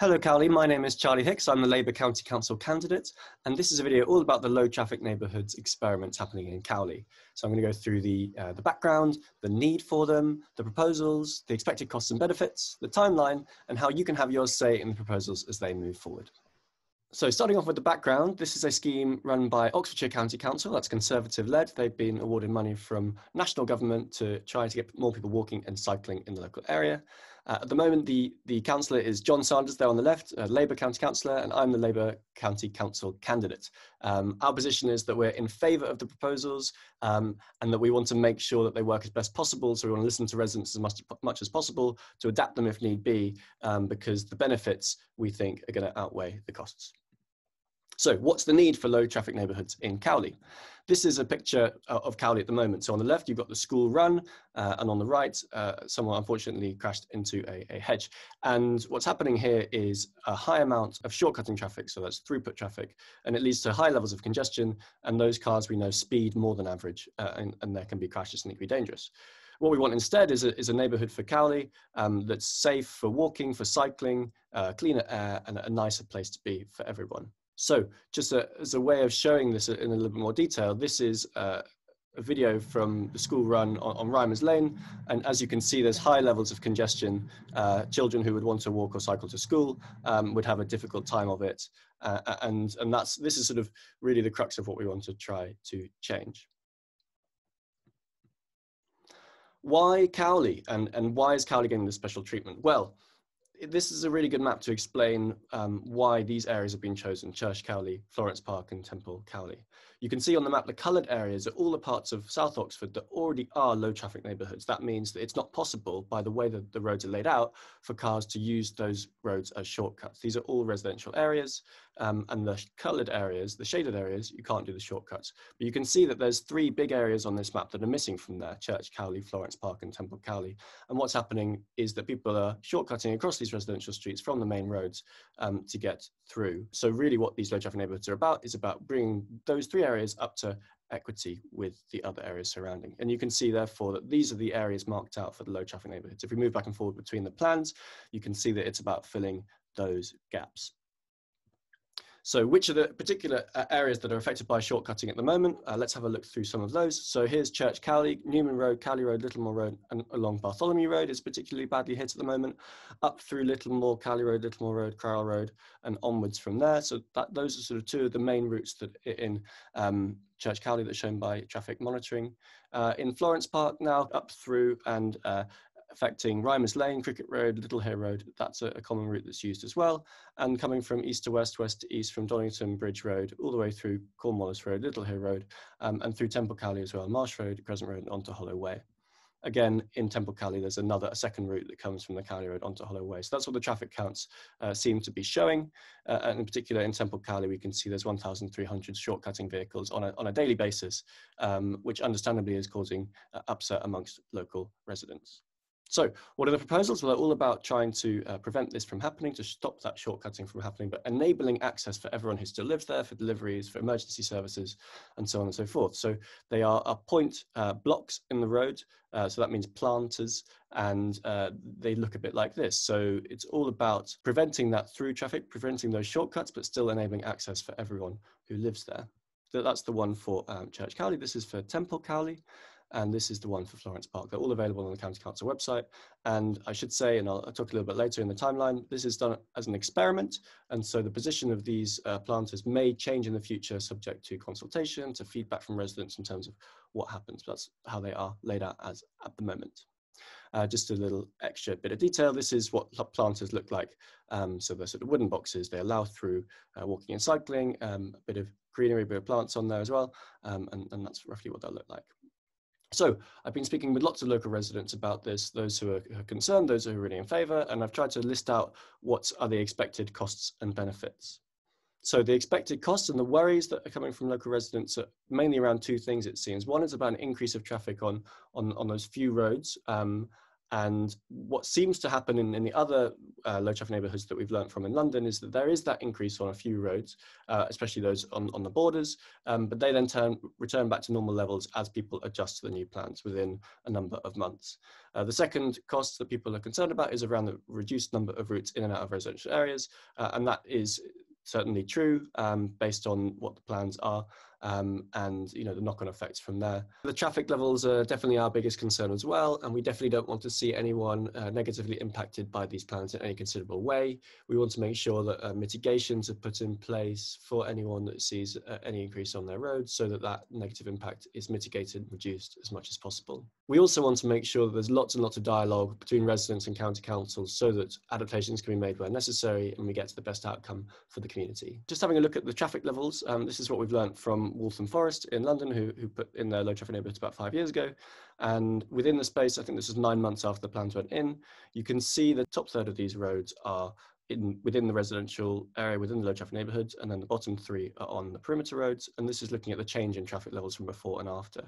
Hello Cowley, my name is Charlie Hicks. I'm the Labour County Council candidate, and this is a video all about the low traffic neighbourhoods experiments happening in Cowley. So I'm going to go through the, uh, the background, the need for them, the proposals, the expected costs and benefits, the timeline, and how you can have your say in the proposals as they move forward. So starting off with the background, this is a scheme run by Oxfordshire County Council, that's Conservative led. They've been awarded money from national government to try to get more people walking and cycling in the local area. Uh, at the moment, the, the councillor is John Sanders there on the left, uh, Labour County Councillor, and I'm the Labour County Council candidate. Um, our position is that we're in favour of the proposals um, and that we want to make sure that they work as best possible. So we want to listen to residents as much, much as possible to adapt them if need be, um, because the benefits we think are going to outweigh the costs. So what's the need for low traffic neighbourhoods in Cowley? This is a picture uh, of Cowley at the moment. So on the left, you've got the school run, uh, and on the right, uh, someone unfortunately crashed into a, a, hedge. And what's happening here is a high amount of shortcutting traffic, so that's throughput traffic, and it leads to high levels of congestion, and those cars we know speed more than average, uh, and, and there can be crashes and it can be dangerous. What we want instead is a, is a neighborhood for Cowley um, that's safe for walking, for cycling, uh, cleaner air, and a nicer place to be for everyone. So just a, as a way of showing this in a little bit more detail, this is uh, a video from the school run on, on Rymers Lane. And as you can see, there's high levels of congestion. Uh, children who would want to walk or cycle to school um, would have a difficult time of it. Uh, and and that's, this is sort of really the crux of what we want to try to change. Why Cowley and, and why is Cowley getting this special treatment? Well, this is a really good map to explain um, why these areas have been chosen, Church Cowley, Florence Park and Temple Cowley. You can see on the map the coloured areas are all the parts of South Oxford that already are low traffic neighbourhoods. That means that it's not possible by the way that the roads are laid out for cars to use those roads as shortcuts. These are all residential areas um, and the coloured areas, the shaded areas, you can't do the shortcuts. But you can see that there's three big areas on this map that are missing from there, Church Cowley, Florence Park and Temple Cowley. And what's happening is that people are shortcutting across these residential streets from the main roads um, to get through. So really what these low traffic neighbourhoods are about is about bringing those three areas up to equity with the other areas surrounding. And you can see therefore that these are the areas marked out for the low traffic neighbourhoods. If we move back and forward between the plans, you can see that it's about filling those gaps. So which are the particular uh, areas that are affected by shortcutting at the moment? Uh, let's have a look through some of those. So here's Church Cowley, Newman Road, Cowley Road, Littlemore Road, and along Bartholomew Road is particularly badly hit at the moment. Up through Littlemore, Cowley Road, Littlemore Road, Crowell Road, and onwards from there. So that those are sort of two of the main routes that in um, Church Cowley that's shown by traffic monitoring. Uh, in Florence Park now up through and uh, affecting Rymers Lane, Cricket Road, Littlehay Road. That's a, a, common route that's used as well. And coming from east to west, west to east, from Donnington Bridge Road, all the way through Cornwallis Road, Littlehay Road, um, and through Temple Cowley as well, Marsh Road, Crescent Road, and onto Hollow Way. Again, in Temple Cowley, there's another, a second route that comes from the Cowley Road onto Hollow Way. So that's what the traffic counts uh, seem to be showing. Uh, and in particular, in Temple Cowley, we can see there's 1,300 shortcutting vehicles on a, on a daily basis, um, which understandably is causing uh, upset amongst local residents. So what are the proposals? Well, they're all about trying to uh, prevent this from happening, to stop that shortcutting from happening, but enabling access for everyone who still lives there, for deliveries, for emergency services, and so on and so forth. So they are, point uh, blocks in the road. Uh, so that means planters, and uh, they look a bit like this. So it's all about preventing that through traffic, preventing those shortcuts, but still enabling access for everyone who lives there. So that's the one for um, Church Cowley. This is for Temple Cowley and this is the one for Florence Park. They're all available on the County Council website. And I should say, and I'll, talk a little bit later in the timeline, this is done as an experiment. And so the position of these uh, planters may change in the future subject to consultation, to feedback from residents in terms of what happens. That's how they are laid out as at the moment. Uh, just a little extra bit of detail. This is what planters look like. Um, so they're sort of wooden boxes. They allow through uh, walking and cycling, um, a bit of greenery, a bit of plants on there as well. Um, and, and that's roughly what they'll look like. So I've been speaking with lots of local residents about this, those who are concerned, those who are really in favour, and I've tried to list out what are the expected costs and benefits. So the expected costs and the worries that are coming from local residents are mainly around two things, it seems. One is about an increase of traffic on, on, on those few roads, um, And what seems to happen in, in the other uh, low traffic neighborhoods that we've learned from in London is that there is that increase on a few roads, uh, especially those on, on the borders, um, but they then turn, return back to normal levels as people adjust to the new plans within a number of months. Uh, the second cost that people are concerned about is around the reduced number of routes in and out of residential areas, uh, and that is certainly true um, based on what the plans are um, and you know the knock-on effects from there. The traffic levels are definitely our biggest concern as well, and we definitely don't want to see anyone uh, negatively impacted by these plans in any considerable way. We want to make sure that uh, mitigations are put in place for anyone that sees uh, any increase on their roads, so that that negative impact is mitigated reduced as much as possible. We also want to make sure that there's lots and lots of dialogue between residents and county councils, so that adaptations can be made where necessary, and we get to the best outcome for the community. Just having a look at the traffic levels, um, this is what we've learned from Waltham Forest in London, who, who put in their low traffic neighborhoods about five years ago. And within the space, I think this was nine months after the plans went in, you can see the top third of these roads are in, within the residential area, within the low traffic neighborhoods, and then the bottom three are on the perimeter roads. And this is looking at the change in traffic levels from before and after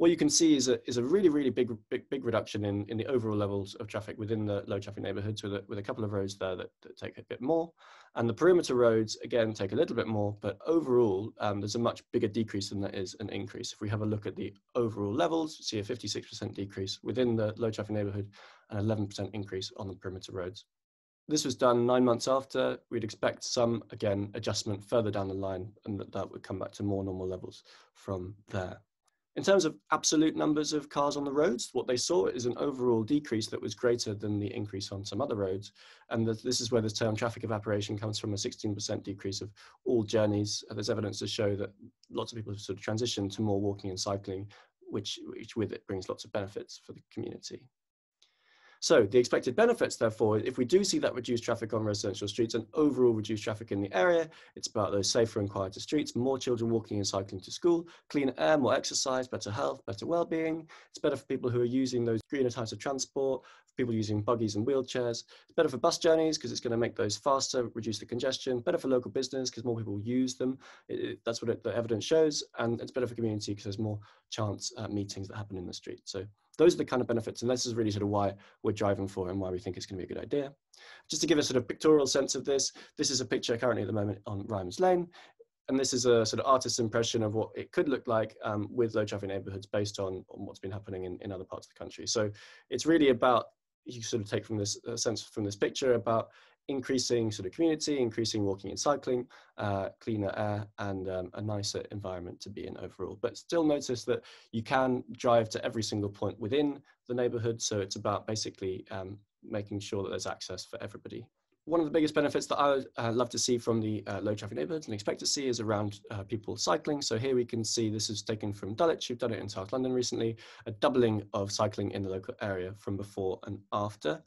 what you can see is a, is a really, really big, big, big reduction in, in the overall levels of traffic within the low traffic neighborhoods with a, with a couple of roads there that, that take a bit more. And the perimeter roads, again, take a little bit more, but overall, um, there's a much bigger decrease than there is an increase. If we have a look at the overall levels, see a 56% decrease within the low traffic neighborhood and 11% increase on the perimeter roads. This was done nine months after. We'd expect some, again, adjustment further down the line and that, that would come back to more normal levels from there. In terms of absolute numbers of cars on the roads, what they saw is an overall decrease that was greater than the increase on some other roads. And this is where the term traffic evaporation comes from a 16% decrease of all journeys. Uh, there's evidence to show that lots of people have sort of transitioned to more walking and cycling, which, which with it brings lots of benefits for the community. So the expected benefits, therefore, if we do see that reduced traffic on residential streets and overall reduced traffic in the area, it's about those safer and quieter streets, more children walking and cycling to school, cleaner air, more exercise, better health, better well-being. It's better for people who are using those greener types of transport, people using buggies and wheelchairs. It's better for bus journeys because it's going to make those faster, reduce the congestion. Better for local business because more people use them. It, it, that's what it, the evidence shows. And it's better for community because there's more chance uh, meetings that happen in the street. So those are the kind of benefits, and this is really sort of why we're driving for and why we think it's going to be a good idea. Just to give a sort of pictorial sense of this, this is a picture currently at the moment on Rymers Lane, and this is a sort of artist's impression of what it could look like um, with low traffic neighborhoods based on, on what's been happening in, in other parts of the country. So it's really about you sort of take from this uh, sense from this picture about increasing sort of community, increasing walking and cycling, uh, cleaner air, and um, a nicer environment to be in overall. But still notice that you can drive to every single point within the neighborhood. So it's about basically um, making sure that there's access for everybody. One of the biggest benefits that I uh, love to see from the uh, low traffic neighborhoods and expect to see is around uh, people cycling. So here we can see this is taken from Dulwich, who've done it in South London recently, a doubling of cycling in the local area from before and after.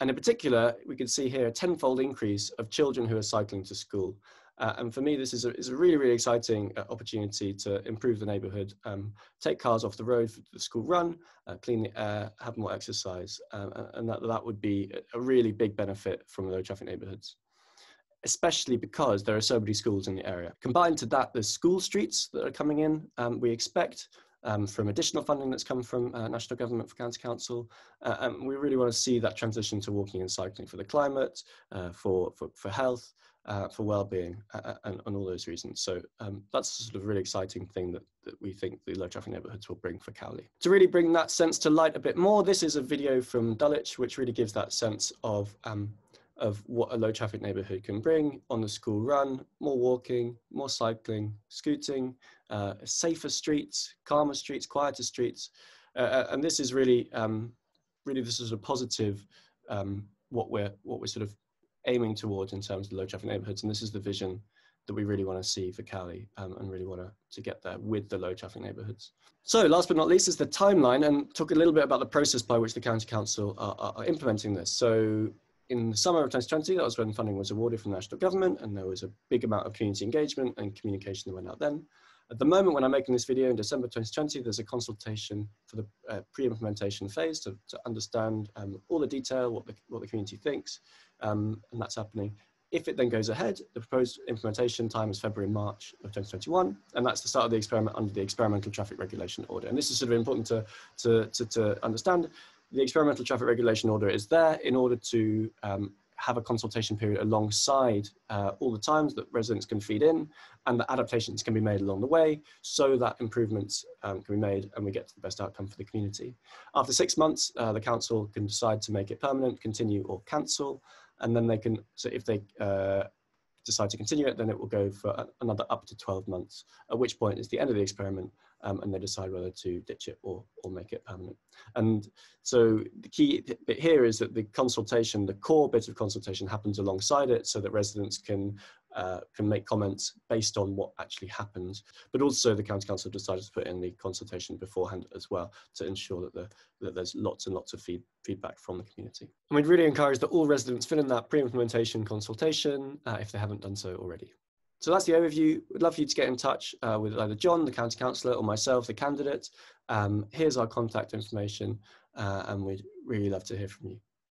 And in particular, we can see here a tenfold increase of children who are cycling to school. Uh, and for me, this is a, is a really, really exciting uh, opportunity to improve the neighborhood, um, take cars off the road for the school run, uh, clean the air, have more exercise. Um, and that, that would be a really big benefit from low traffic neighborhoods especially because there are so many schools in the area. Combined to that, there's school streets that are coming in. Um, we expect um, from additional funding that's come from uh, national government for county council. Uh, and we really want to see that transition to walking and cycling for the climate, uh, for, for, for health, uh, for well-being, and, and all those reasons. So um, that's sort of really exciting thing that, that we think the low traffic neighbourhoods will bring for Cowley. To really bring that sense to light a bit more, this is a video from Dulwich, which really gives that sense of um, of what a low traffic neighborhood can bring on the school run, more walking, more cycling, scooting, uh, safer streets, calmer streets, quieter streets. Uh, uh, and this is really, um, really this is a positive, um, what we're, what we're sort of aiming towards in terms of low traffic neighborhoods. And this is the vision that we really want to see for Cowley um, and really want to, to get there with the low traffic neighbourhoods. So last but not least is the timeline and talk a little bit about the process by which the County Council are, are implementing this. So in the summer of 2020, that was when funding was awarded from the national government, and there was a big amount of community engagement and communication that went out then. At the moment, when I'm making this video in December 2020, there's a consultation for the uh, pre-implementation phase to, to understand um, all the detail, what the, what the community thinks, um, and that's happening. If it then goes ahead, the proposed implementation time is February, March of 2021, and that's the start of the experiment under the Experimental Traffic Regulation Order. And this is sort of important to, to, to, to understand the experimental traffic regulation order is there in order to um, have a consultation period alongside uh, all the times that residents can feed in and that adaptations can be made along the way so that improvements um, can be made and we get to the best outcome for the community. After six months, uh, the council can decide to make it permanent, continue or cancel, and then they can, so if they uh, decide to continue it, then it will go for another up to 12 months, at which point it's the end of the experiment um, and they decide whether to ditch it or, or make it permanent. And so the key bit here is that the consultation, the core bit of consultation happens alongside it so that residents can uh, can make comments based on what actually happens. But also the County Council decided to put in the consultation beforehand as well to ensure that, the, that there's lots and lots of feed, feedback from the community. And we'd really encourage that all residents fill in that pre-implementation consultation uh, if they haven't done so already. So that's the overview. We'd love for you to get in touch uh, with either John, the county councillor, or myself, the candidate. Um, here's our contact information, uh, and we'd really love to hear from you.